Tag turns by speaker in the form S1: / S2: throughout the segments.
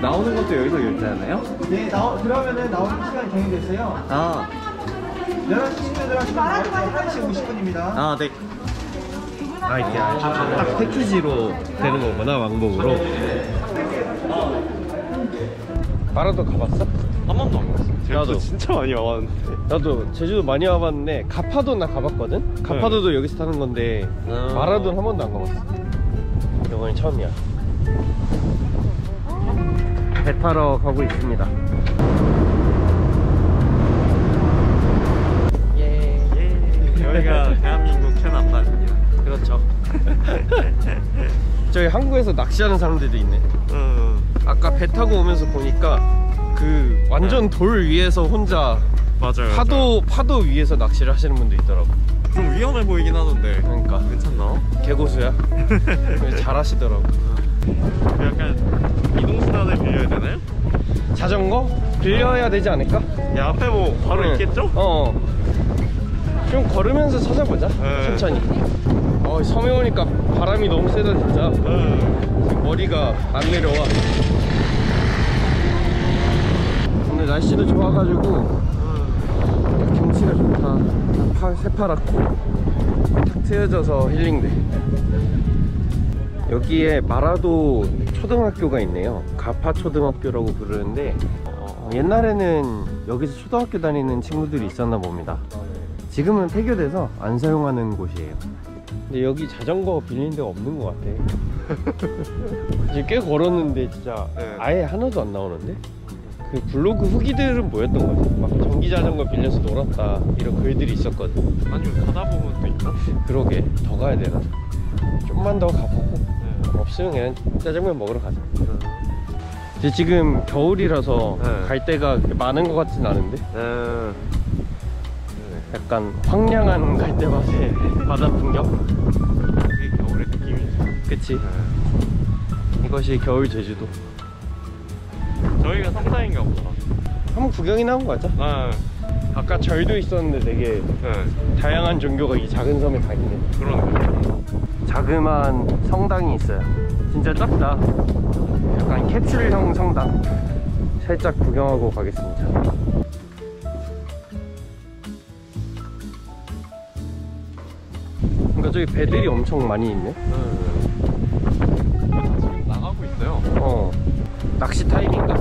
S1: 나오는 것도 여기서 결제하나요?
S2: 네, 나오, 그러면은 나오는 시간이 정해졌어요.
S1: 아,
S2: 11시 들어가시면 1시 50분입니다.
S1: 아, 네. 아, 이게 딱 패키지로 되는 거구나, 왕복으로. 마라도 가봤어?
S3: 한 번도 안 가봤어.
S1: 나도.
S3: 제주도 진짜 많이 와봤는데.
S1: 나도 제주도 많이 와봤는데 가파도 나 가봤거든? 가파도도 여기서 타는 건데
S3: 아.
S1: 마라도는 한 번도 안 가봤어 이번이 처음이야 배 타러 가고 있습니다 예
S3: 여기가 대한민국 최남단입니다.
S1: 그렇죠 저희 한국에서 낚시하는 사람들도 있네
S3: 응.
S1: 아까 배 타고 오면서 보니까 그 완전 돌 위에서 혼자
S3: 맞아요.
S1: 파도 파도 위에서 낚시를 하시는 분도 있더라고
S3: 맞아요. 좀 위험해 보이긴 하던데.
S1: 그러니까
S3: 괜찮나?
S1: 개고수야 잘하시더라고
S3: 약간 이동수단을 빌려야 되나요?
S1: 자전거 빌려야 되지 않을까?
S3: 야 앞에 뭐 바로
S1: 네.
S3: 있겠죠?
S1: 어. 좀 걸으면서 찾아보자.
S3: 네.
S1: 천천히. 어, 섬에 오니까 바람이 너무 세다 진짜.
S3: 응.
S1: 지금 머리가 안 내려와. 오늘 날씨도 좋아가지고 경치가 좋다. 파, 새파랗고 탁 트여져서 힐링돼. 여기에 마라도 초등학교가 있네요. 가파 초등학교라고 부르는데 어, 옛날에는 여기서 초등학교 다니는 친구들이 있었나 봅니다. 지금은 폐교돼서 안 사용하는 곳이에요. 근데 여기 자전거 빌리는 데가 없는 것 같아. 지금 꽤 걸었는데 진짜
S3: 네.
S1: 아예 하나도 안 나오는데? 그 블로그 후기들은 뭐였던 거지? 막 전기 자전거 빌려서 놀았다 이런 글들이 있었거든.
S3: 아니면 가다 보면 또 있나?
S1: 그러게 더 가야 되나? 좀만 더 가보고
S3: 네.
S1: 없으면 그냥 짜장면 먹으러 가자. 이제 지금 겨울이라서
S3: 네.
S1: 갈 데가 많은 것 같진 않은데
S3: 응.
S1: 약간 황량한 갈대 맛의 바다 풍경?
S3: 그게 겨울의 느낌이죠.
S1: 그치? 이것이 겨울 제주도.
S3: 저희가 상상인가 보다.
S1: 한번 구경이나 하고 가자.
S3: 아,
S1: 아까 절도 있었는데 되게
S3: 네.
S1: 다양한 종교가 이 작은 섬에 다 있네.
S3: 그러네.
S1: 자그마한 성당이 있어요. 진짜 작다. 약간 캡슐형 성당. 살짝 구경하고 가겠습니다. 그러니까 저기 배들이 엄청 많이 있네.
S3: 지금 나가고 있어요.
S1: 어. 낚시 타임인가?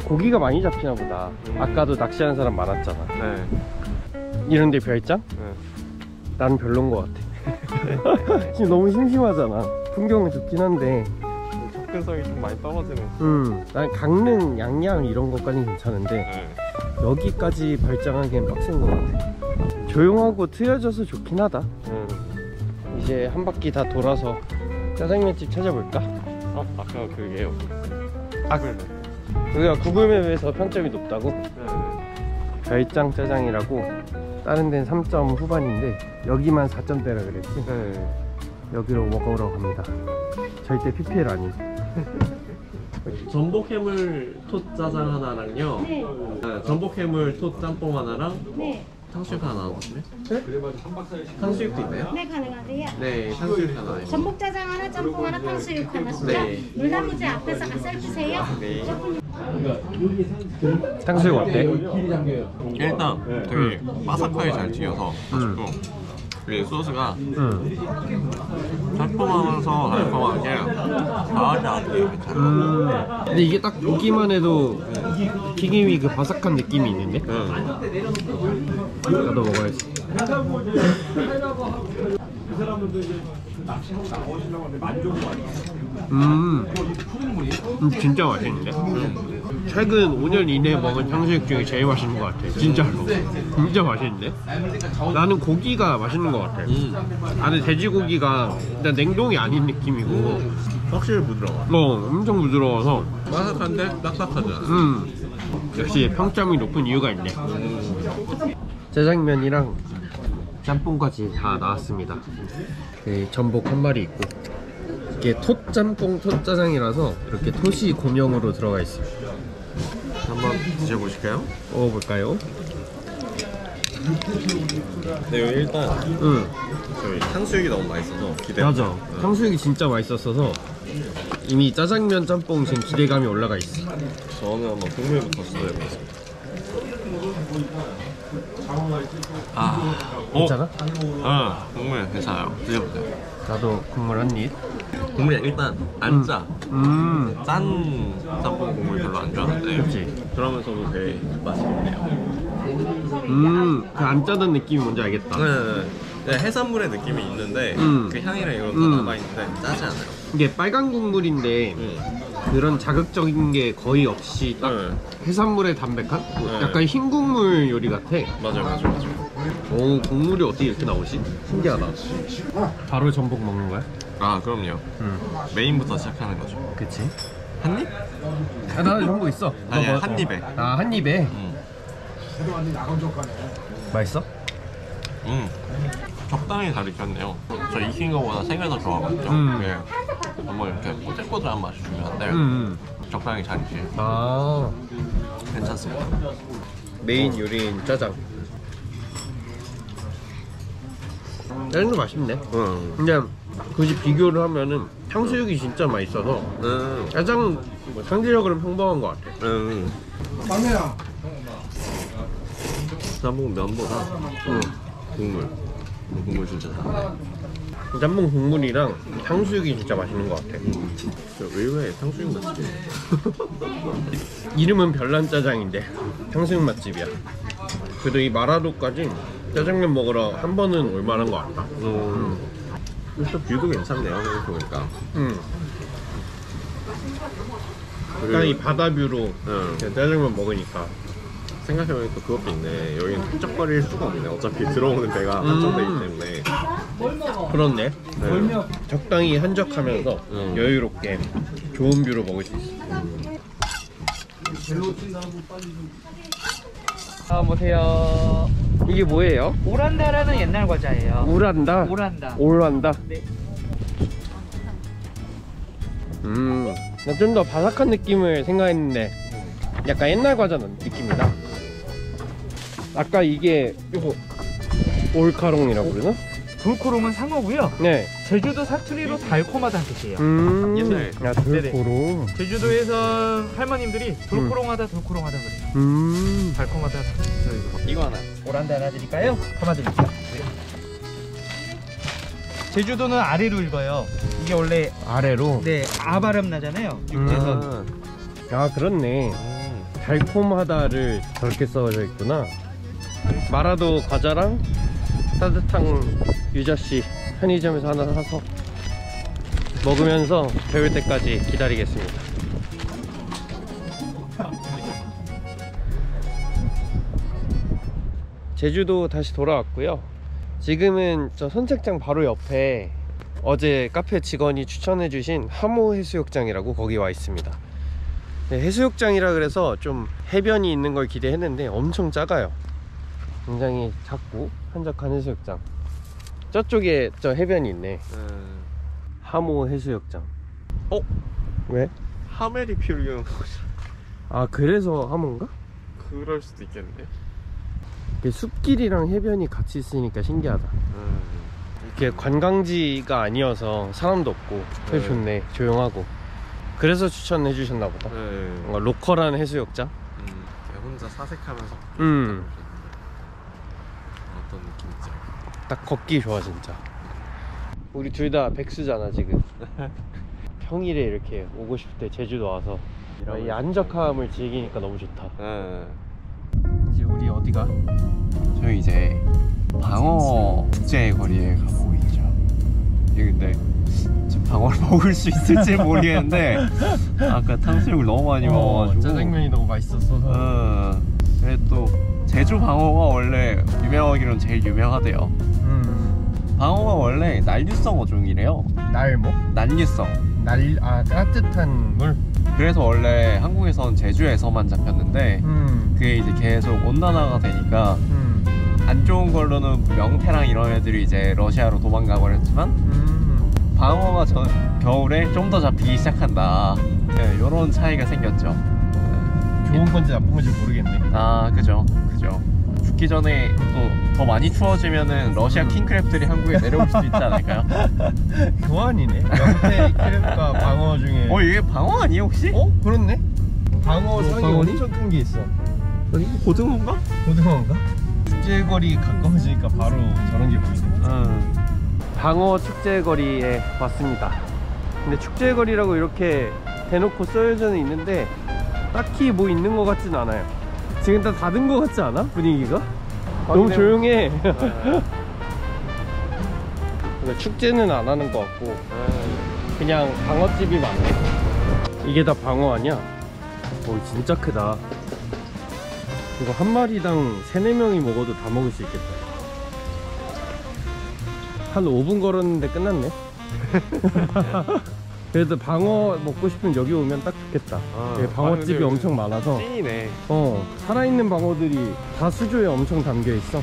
S1: 고기가 많이 잡히나 보다. 아까도 낚시하는 사람 많았잖아.
S3: 네.
S1: 이런데 별장?
S3: 네.
S1: 난 별론 것 같아. 지금 너무 심심하잖아. 풍경은 좋긴 한데,
S3: 접근성이 좀 많이 떨어지는.
S1: 음, 난 강릉, 양양 이런 것까지는 괜찮은데,
S3: 네.
S1: 여기까지 발장하기엔 빡센 것 같아. 조용하고 트여져서 좋긴 하다.
S3: 음.
S1: 이제 한 바퀴 다 돌아서 짜장면집 찾아볼까?
S3: 어, 아까 그게요.
S1: 아, 여기가 구글맵에서 평점이 높다고?
S3: 네.
S1: 별장 짜장이라고 다른 데는 3점 후반인데 여기만 4점대라 그랬지?
S3: 네.
S1: 여기로 먹으러 갑니다 절대 PPL 아님
S3: 전복 해물 톳 짜장 하나랑요.
S4: 네.
S3: 네, 전복 해물 톳 짬뽕 하나랑
S4: 네,
S3: 탕수육 하나 나오거든요. 탕수육도 있나요?
S4: 네 가능하세요.
S3: 네, 탕수육 하나.
S4: 전복 짜장 하나, 짬뽕 하나, 탕수육 하나 진짜
S3: 네.
S4: 물나무지 앞에서 가 주세요.
S3: 네.
S1: 탕수육 어때?
S3: 일단 되게 바삭하게 잘 튀겨서 맛있고 그리고 소스가
S1: 응
S3: 달콤하면서 달콤하게 과하지 않게.
S1: 음. 근데 이게 딱 보기만 해도 튀김이 그 바삭한 느낌이 있는데? 나도 먹어야지 음, 음 진짜 맛있는데? 최근 5년 이내에 먹은 탕수육 중에 제일 맛있는 것 같아 진짜로 진짜 맛있는데? 나는 고기가 맛있는 것 같아 안에 돼지고기가 일단 냉동이 아닌 느낌이고
S3: 확실히 부드러워.
S1: 어 엄청 부드러워서
S3: 바삭한데 딱딱하지 않아.
S1: 음 역시 평점이 높은 이유가 있네 짜장면이랑 짬뽕까지 다 나왔습니다 그 전복 한 마리 있고 이게 톳짬뽕 톳짜장이라서 이렇게 톳이 공용으로 들어가 있어요
S3: 한번 드셔보실까요?
S1: 먹어볼까요?
S3: 네, 일단
S1: 응
S3: 저희 탕수육이 너무 맛있어서 기대.
S1: 맞아 탕수육이 진짜 맛있었어서 이미 짜장면 짬뽕 지금 기대감이 올라가 있어.
S3: 저는 한번 국물부터 시도해보겠습니다. 아, 어?
S1: 괜찮아?
S3: 아, 국물 괜찮아요. 드셔보세요.
S1: 나도 국물 한 입.
S3: 국물이 일단 안 짜.
S1: 음.
S3: 짠 짬뽕 국물 별로 안 좋아하는데.
S1: 그치.
S3: 그러면서도 되게 맛있네요.
S1: 음. 그 안 짜던 느낌이 뭔지 알겠다.
S3: 네, 네, 해산물의 느낌이 있는데
S1: 음.
S3: 그 향이랑 이런 거
S1: 음.
S3: 남아있는데 짜지 않아요.
S1: 이게 빨간 국물인데
S3: 음.
S1: 그런 자극적인 게 거의 없이 딱
S3: 네.
S1: 해산물의 담백한?
S3: 네.
S1: 약간 흰 국물 요리 같아.
S3: 맞아요, 맞아요, 맞아요.
S1: 오 국물이 어떻게 이렇게 나오지? 신기하다. 바로 전복 먹는 거야?
S3: 아, 그럼요.
S1: 응.
S3: 메인부터 시작하는 거죠.
S1: 그치.
S3: 한 입?
S1: 아, 나 전복 있어.
S3: 아니야,
S1: 너 뭐-
S3: 한 입에.
S1: 아, 한 입에.
S3: 음.
S1: 맛있어?
S3: 음. 적당히 잘 익혔네요. 저 익힌 거보다 생을 더 좋아하거든요.
S1: 음.
S3: 그게 너무 이렇게 꼬들꼬들한 맛이 중요한데
S1: 음.
S3: 적당히 잘 익힌
S1: 아.
S3: 괜찮습니다.
S1: 메인 요리인 짜장. 짜장도 맛있네.
S3: 음.
S1: 근데 굳이 비교를 하면은 탕수육이 진짜 맛있어서
S3: 음.
S1: 짜장 뭐 상대적으로는 평범한 것 같아.
S3: 음. 짬뽕 면보다
S1: 응.
S3: 국물. 국물 진짜 잘해.
S1: 짬뽕 국물이랑 탕수육이 진짜 맛있는 것 같아.
S3: 음. 저 의외의 탕수육 맛집.
S1: 이름은 별난 짜장인데 탕수육 맛집이야. 그래도 이 마라도까지 짜장면 먹으러 한 번은 올만한 것 같다.
S3: 음. 또 view도 괜찮네요. 생각해보니까.
S1: 음. 약간 이 바다 view로
S3: 응.
S1: 그냥 짜장면 먹으니까.
S3: 생각해보니까 또 그것도 있네. 여기는 북적거릴 수가 없네. 어차피 들어오는 배가
S1: 음.
S3: 한정돼 있기 때문에.
S1: 그렇네.
S3: 네.
S1: 적당히 한적하면서
S3: 음.
S1: 여유롭게 좋은 view로 먹을 수 있어. 아 보세요. 이게 뭐예요?
S2: 오란다라는 옛날 과자예요.
S1: 우란다.
S2: 오란다.
S1: 올란다.
S2: 네.
S1: 음, 나 좀 더 바삭한 느낌을 생각했는데 약간 옛날 과자 느낌이다. 아까 이게 이거 올카롱이라고 그러나?
S2: 돌코롱은 상어고요.
S1: 네.
S2: 제주도 사투리로 달콤하다는 뜻이에요.
S1: 음.
S3: 옛날.
S1: 야, 돌코롱.
S2: 제주도에서 할머님들이 돌코롱하다 돌코롱하다 그래요.
S1: 음.
S2: 달콤하다.
S3: 이거 하나.
S2: 오란다 하나 드릴까요? 담아드릴게요. 제주도는 아래로 읽어요. 이게 원래
S1: 아래로.
S2: 네아 발음 나잖아요. 육지선.
S1: 아, 그렇네.
S3: 음.
S1: 달콤하다를 저렇게 써져 있구나. 마라도 과자랑 따뜻한 유자씨 편의점에서 하나 사서 먹으면서 배울 때까지 기다리겠습니다. 제주도 다시 돌아왔고요. 지금은 저 선착장 바로 옆에 어제 카페 직원이 추천해 주신 하모 해수욕장이라고 거기 와 있습니다. 네, 해수욕장이라 그래서 좀 해변이 있는 걸 기대했는데 엄청 작아요. 굉장히 작고 한적한 해수욕장. 저쪽에 저 해변이 있네.
S3: 음.
S1: 하모 해수욕장.
S3: 어?
S1: 왜?
S3: 하메리퓨리움.
S1: 아 그래서 하모인가?
S3: 그럴 수도 있겠는데.
S1: 숲길이랑 해변이 같이 있으니까 신기하다.
S3: 음.
S1: 이렇게 관광지가 아니어서 사람도 없고 되게
S3: 네.
S1: 좋네. 조용하고. 그래서 추천해 주셨나 보다.
S3: 네.
S1: 뭔가 로컬한 해수욕장.
S3: 음. 혼자 사색하면서
S1: 음.
S3: 어떤 느낌이지?
S1: 딱 걷기 좋아 진짜 우리 둘 다 백수잖아 지금 평일에 이렇게 오고 싶을 때 제주도 와서 이 안적함을 즐기니까 너무 좋다
S3: 네.
S1: 이제 우리 어디가?
S3: 저희 이제 방어 국제 거리에 가보고 있죠. 여기 근데 방어를 먹을 수 있을지 모르겠는데 아까 탕수육을 너무 많이 먹어가지고
S1: 짜장면이 너무 맛있었어
S3: 어, 그래 또 제주 방어가 원래 유명하기로는 제일 유명하대요.
S1: 음,
S3: 방어가 원래 난류성 어종이래요.
S1: 날 뭐?
S3: 난류성.
S1: 날, 아 따뜻한 물?
S3: 그래서 원래 한국에선 제주에서만 잡혔는데
S1: 음,
S3: 그게 이제 계속 온난화가 되니까
S1: 음,
S3: 안 좋은 걸로는 명태랑 이런 애들이 이제 러시아로 도망가 버렸지만
S1: 음.
S3: 방어가 저, 겨울에 좀 더 잡히기 시작한다. 네, 이런 차이가 생겼죠.
S1: 좋은 건지 나쁜 건지 모르겠네
S3: 아, 그죠, 그죠. 죽기 전에 또 더 많이 추워지면은 러시아 킹크랩들이 한국에 내려올 수도 있지 않을까요?
S1: 교환이네 명태 크랩과 방어 중에
S3: 어 이게 방어 아니에요 혹시?
S1: 어? 그렇네 방어 상이
S3: 방어니?
S1: 엄청 큰 게 있어
S3: 여기 고등어인가?
S1: 고등어인가? 축제거리 가까워지니까 바로 저런 게 보이네
S3: 응.
S1: 방어 축제거리에 왔습니다 근데 축제거리라고 이렇게 대놓고 써여져 있는데 딱히 뭐 있는 것 같진 않아요 지금 다 닫은 것 같지 않아? 분위기가? 너무 조용해. 근데 축제는 안 하는 것 같고 그냥 방어집이 많네 이게 다 방어 아니야? 오 진짜 크다. 이거 한 마리당 3, 4명이 먹어도 다 먹을 수 있겠다. 한 5분 걸었는데 끝났네 그래도 방어 먹고 싶으면 여기 오면 딱 좋겠다.
S3: 아,
S1: 여기 방어집이
S3: 아,
S1: 엄청 많아서.
S3: 찐이네.
S1: 어 살아있는 방어들이 다 수조에 엄청 담겨있어.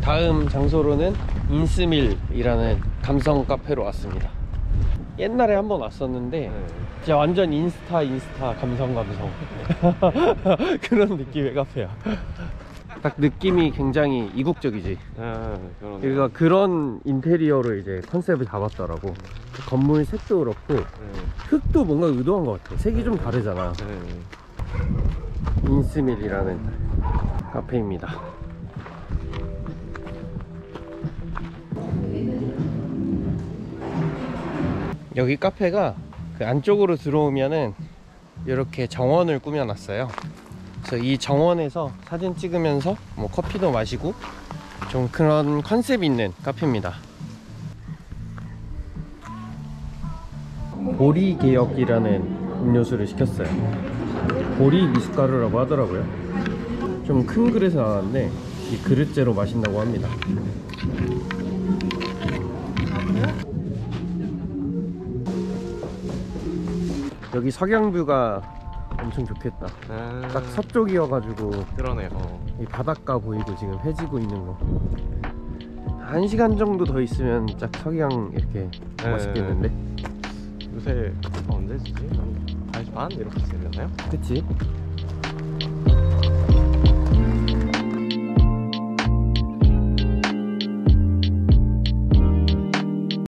S1: 다음 장소로는 인스밀이라는 감성 카페로 왔습니다. 옛날에 한 번 왔었는데 진짜 완전 인스타 인스타 감성 감성. 그런 느낌의 카페야 딱 느낌이 굉장히 이국적이지
S3: 아, 그러네
S1: 여기가 그런 인테리어로 이제 컨셉을 잡았더라고 건물 색도 그렇고
S3: 네.
S1: 흙도 뭔가 의도한 것 같아 색이 좀 다르잖아
S3: 네.
S1: 인스밀이라는 카페입니다. 여기 카페가 그 안쪽으로 들어오면은 이렇게 정원을 꾸며놨어요. 그래서 이 정원에서 사진 찍으면서 뭐 커피도 마시고 좀 그런 컨셉 있는 카페입니다. 보리 개혁이라는 음료수를 시켰어요. 보리 미숫가루라고 하더라고요. 좀 큰 그릇에 나왔는데 이 그릇째로 마신다고 합니다. 여기 석양뷰가 엄청 좋겠다.
S3: 아,
S1: 딱 서쪽이어가지고
S3: 그러네 어.
S1: 이 바닷가 보이고 지금 해지고 있는 거. 한 시간 정도 더 있으면 딱 석양 이렇게
S3: 네.
S1: 멋있겠는데?
S3: 요새 언제지? 한 5시 반 이렇게 되려나요?
S1: 그치?